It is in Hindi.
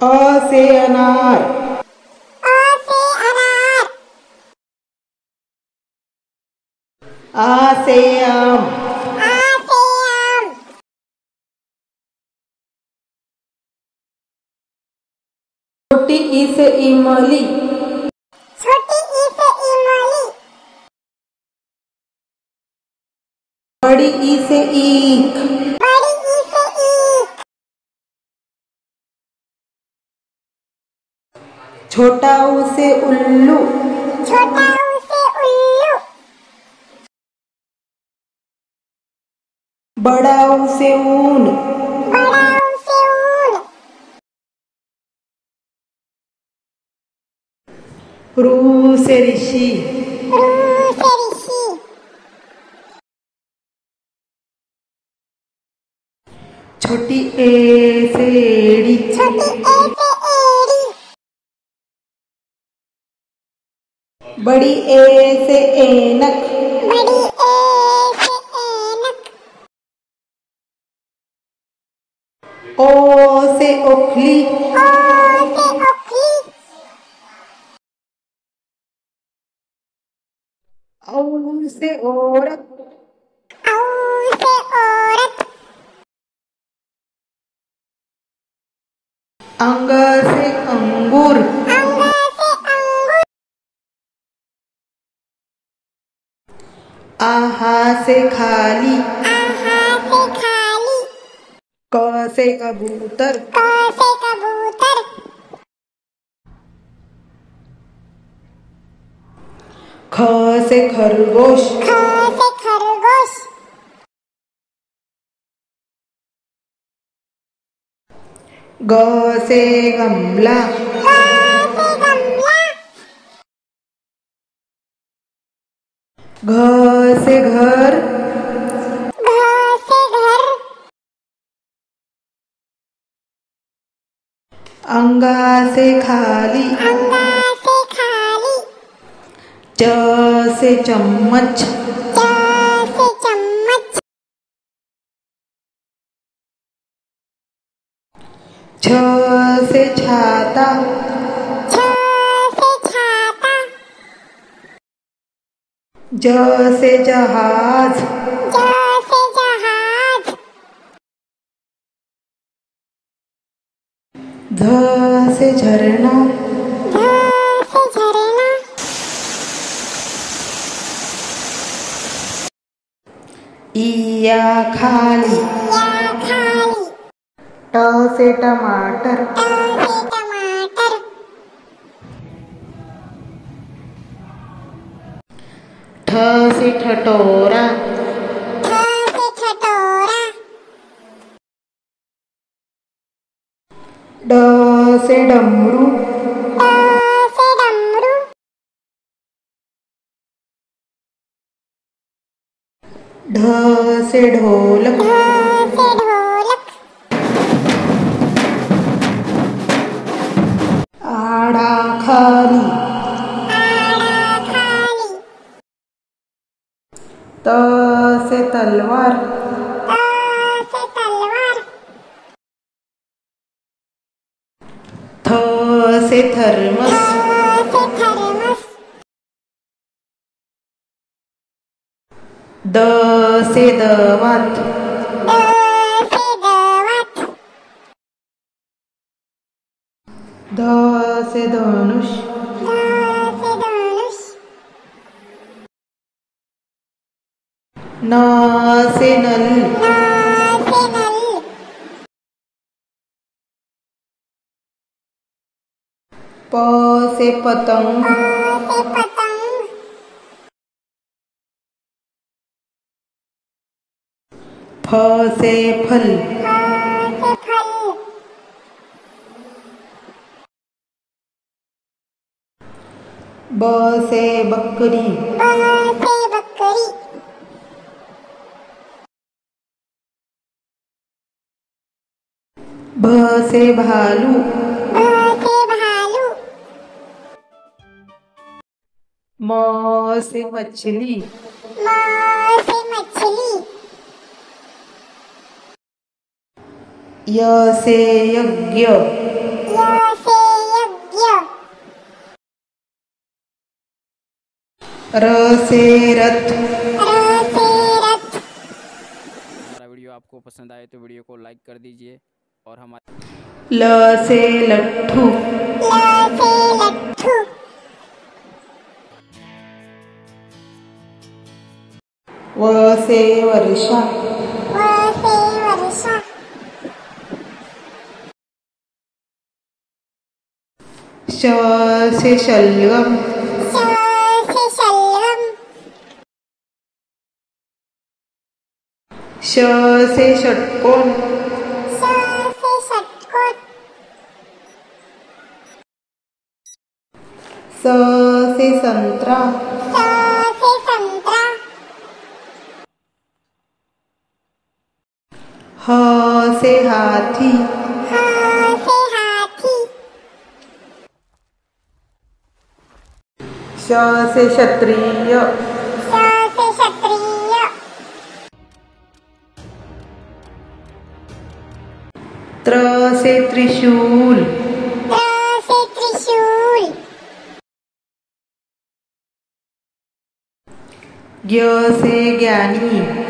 अ से अनार. अ से अनार. आ से आम. आ से आम. छोटी ई से इमली. छोटी ई से इमली. बड़ी ई से ईख छोटा ऊ से उल्लू। छोटा ऊ से उल्लू। बड़ा ऊ से ऊन। बड़ा ऊ से ऊन। रू से ऋषि। रू से ऋषि। छोटी ए से एड़ी। छोटी ए से बड़ी ए से ऐनक बड़ी ए से ऐनक ओ से ओखली ओ से ओखली औ से औरत। औ से औरत। अंग से अंगूर। आहा से खाली। आहा से खाली क से कबूतर? क से कबूतर? ख से खरगोश। ख से खरगोश। ग से गमला। से घर। अंगा से खाली। अंगा से खाली च से चम्मच च से चम्मच। छ से छाता। ज से जहाज़। ज से जहाज़। ध से झरना। ध से झरना। इया खाली। या खाली। ट से टमाटर। ट से टमाटर। से ठटोरा ड से डमरू। ढ से ढोलक। आड़ा खाली त से तलवार। त थ थ से थर्मस। द से दवात। से धनुष ध से धनुष न से नल। न से नल प से पतंग। फ से फल। ब से बकरी। ब से बकरी। से भालू। से भालू। म से मछली। म से मछली। य से यज्ञ। से यज्ञ। र से रथ। रथ। हमारा वीडियो आपको पसंद आए तो वीडियो को लाइक कर दीजिए और हमारे ल से लट्ठू। व से वर्षा व से वर्षा श से शलगम श से श से षटकोण स से संतरा स से संतरा ह से हाथी ह से हाथी श से क्षत्रिय श से क्षत्रिय त्र से त्रिशूल Yo sé, Gianni.